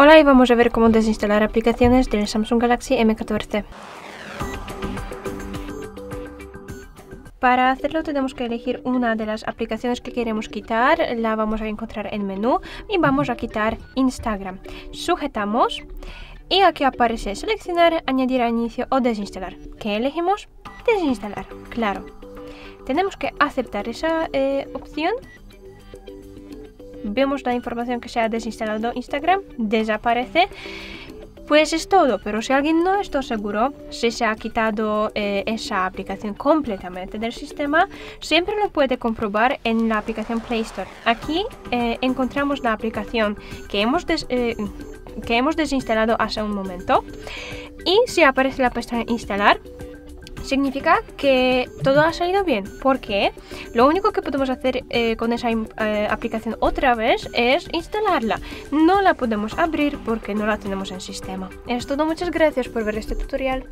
Hola y vamos a ver cómo desinstalar aplicaciones del Samsung Galaxy M14. Para hacerlo tenemos que elegir una de las aplicaciones que queremos quitar, la vamos a encontrar en menú y vamos a quitar Instagram. Sujetamos y aquí aparece seleccionar, añadir a inicio o desinstalar. ¿Qué elegimos? Desinstalar, claro. Tenemos que aceptar esa eh, opción vemos la información que se ha desinstalado Instagram, desaparece. Pues es todo, pero si alguien no está seguro si se ha quitado eh, esa aplicación completamente del sistema, siempre lo puede comprobar en la aplicación Play Store. Aquí eh, encontramos la aplicación que hemos, eh, que hemos desinstalado hace un momento y si aparece la pestaña instalar, significa que todo ha salido bien. Porque lo único que podemos hacer eh, con esa eh, aplicación otra vez es instalarla. No la podemos abrir porque no la tenemos en sistema. Es todo, muchas gracias por ver este tutorial.